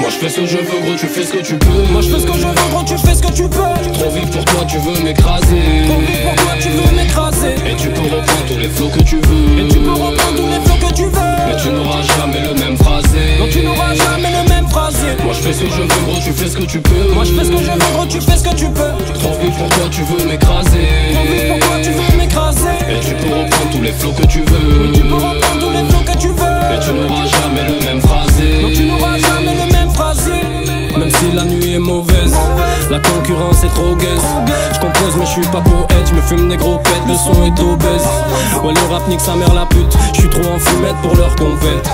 Moi je fais ce que je veux, gros, tu fais ce que tu peux. Moi je fais ce que je veux, gros, tu fais ce que tu peux. Trop vite pour toi, tu veux m'écraser. Trop vite pour toi, tu veux m'écraser. Et tu peux reprendre tous les flots que tu veux. Et tu peux reprendre tous les flots que tu veux. Mais tu n'auras jamais le même phrasé. Non, tu n'auras jamais le même phrasé. Moi je fais ce que je veux, gros, tu fais ce que tu peux. Moi je fais ce que je veux, gros, tu fais ce que tu peux. Trop vite pour toi, tu veux m'écraser. Trop vite pour toi, tu veux m'écraser. Et tu peux reprendre tous les flots que tu veux tu n'auras jamais le même phrasé. Non, tu n'auras jamais le même phrasé. Même si la nuit est mauvaise, la concurrence est trop gaise. Je compose mais je suis pas poète, je me fume des gros pets, le son est obèse. Ouais le rap nique sa mère la pute, je suis trop en fumette pour leur compète.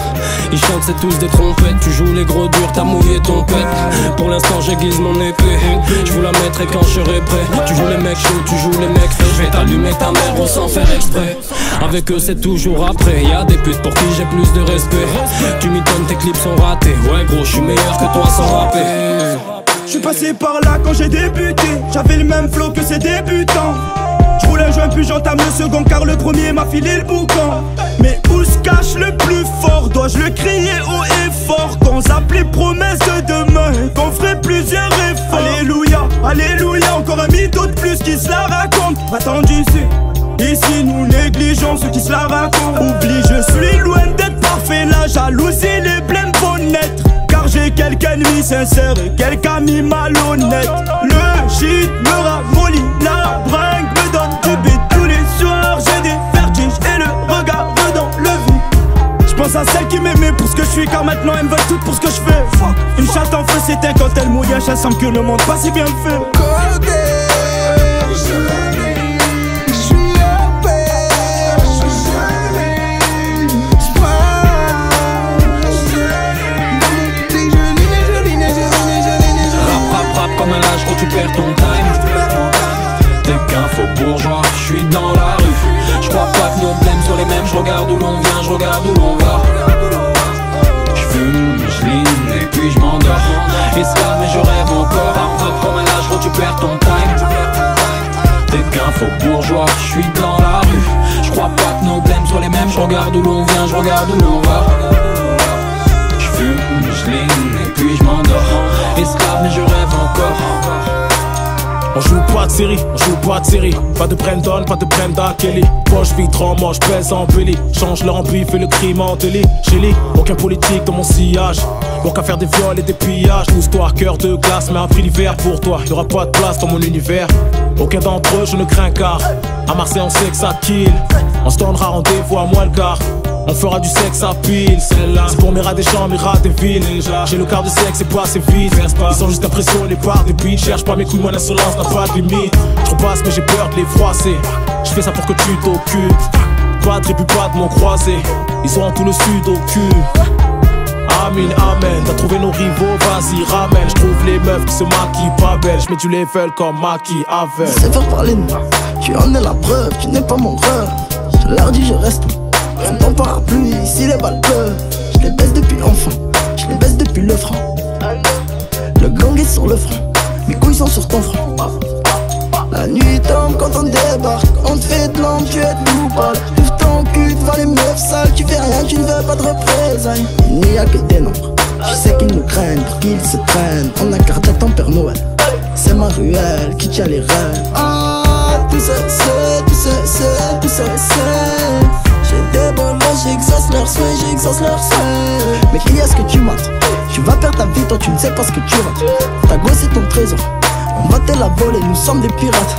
Ils chantent c'est tous des trompettes, tu joues les gros durs, t'as mouillé ton pet. Pour l'instant j'aiguise mon épée, je vous la mettrai quand je serai prêt. Tu joues les mecs chauds, tu joues les mecs faits, je vais t'allumer ta mère sans faire exprès. Avec eux c'est toujours après, y a des putes pour qui plus de respect. Tu m'étonnes, tes clips sont ratés, ouais gros, je suis meilleur que toi sans rapper. Je suis passé par là quand j'ai débuté. J'avais le même flow que ces débutants. Je un joint puis j'entame le second car le premier m'a filé le boucan. Mais où se cache le plus fort Dois-je le crier haut et fort? Quand s'appelait promesse de demain Qu'on ferait plusieurs efforts Alléluia, alléluia Encore un mytho de plus qui se la raconte Attendu négligeons ceux qui se la racontent Oublie je suis loin d'être parfait. La jalousie les blêmes vont naître. Car j'ai quelques ennemis sincères et quelques amis malhonnêtes. Le shit me ramollit La bringue me donne du beat tous les soirs J'ai des vertiges et le regard dans le vide. Je pense à celle qui m'aimait pour ce que je suis Car maintenant elle me veut tout pour ce que je fais. Une chatte en feu quand elle mouille Je sens que le monde pas si bien fait suis dans la rue. Je crois pas que nos blèmes soient les mêmes. Je regarde où l'on vient, je regarde où l'on va. Je fume, je lis et puis je m'endors. Esclave, mais je rêve encore. Rap comme un lâche, tu perds ton time. T'es qu'un faux bourgeois, je suis dans la rue. Je crois pas que nos blèmes soient les mêmes. Je regarde où l'on vient, je regarde où l'on va. Je fume, je On joue pas de série, on joue pas de série. Pas de Brandon, pas de Brenda Kelly. Poche vitron, moi je pèse en belly. Change leur embui, fais le crime en délit. Lit, aucun politique dans mon sillage. Bon qu'à faire des viols et des pillages. Pousse-toi, cœur de glace, mais un prix l'hiver pour toi. Y'aura pas de place dans mon univers. Aucun d'entre eux, je ne crains car. À Marseille, on sait que ça kill. On se donnera rendez-vous à moi le quart. On fera du sexe à pile, celle-là. C'est pour rats des champs, rats des villes. J'ai le quart de sexe, c'est pas assez vite. Ils sont juste impressionnés par des beats. Cherche pas mes couilles, mon insolence n'a pas de limite. Je repasse, mais j'ai peur de les froisser. Je fais ça pour que tu t'occupes. Pas de pas de mon croisé. Ils auront tout le sud au cul. Amen, amen. T'as trouvé nos rivaux, vas-y, ramène. Je trouve les meufs qui se maquillent pas belles. Je mets du level comme Maki avec. C'est faire parler de moi. Tu en es la preuve, tu n'es pas mon rêve. Je leur dis, je reste. J'entends parapluie, ici les balles. Je les baisse depuis enfant, je les baisse depuis le franc. Le gang est sur le front, mes couilles sont sur ton front. La nuit tombe quand on débarque, on te fait de l'ombre, tu es tout pâle. Ouvre ton cul devant les meufs sales, tu fais rien, tu ne veux pas de représailles. Il n'y a que des nombres, tu sais qu'ils nous craignent pour qu'ils se traînent. On a carte ton Père Noël, c'est ma ruelle qui tient les rênes. Ah, tout ça c'est, tout ça c'est, tout ça. J'exauce leurs souhaits. Mais qui est-ce que tu mates Tu vas perdre ta vie, toi tu ne sais pas ce que tu rates. Ta gosse est ton trésor. On va te la voler, nous sommes des pirates.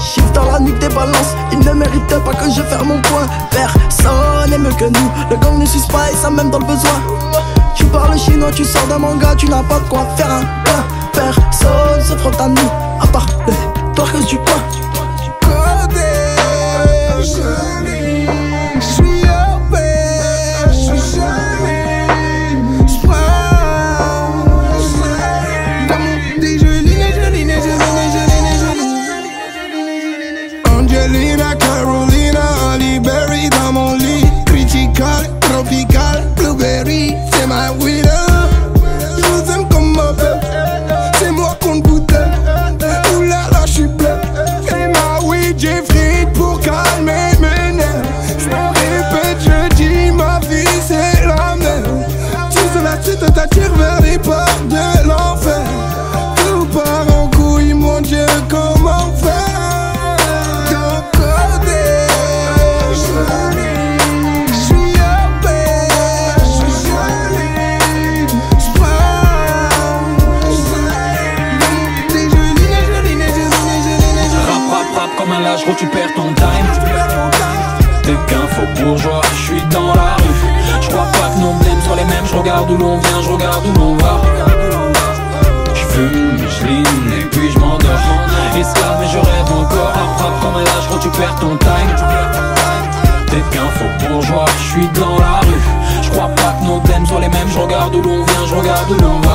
Chiffre dans la nuque des balances, ils ne méritent pas que je ferme mon point. Personne n'est mieux que nous, le gang ne suce pas et ça même dans le besoin. Tu parles chinois, tu sors d'un manga, tu n'as pas de quoi faire un pain. village, gros tu perds ton time. T'es qu'un faux bourgeois, je suis dans la rue. Je crois pas que nos blèmes soient les mêmes, je regarde où l'on vient, je regarde où l'on va. Je fume, je ligne et puis je m'endors. Esclave mais je rêve encore. À frappe comme un lâche, tu perds ton time. T'es qu'un faux bourgeois, je suis dans la rue. Je crois pas que nos blèmes soient les mêmes, je regarde où l'on vient, je regarde où l'on va.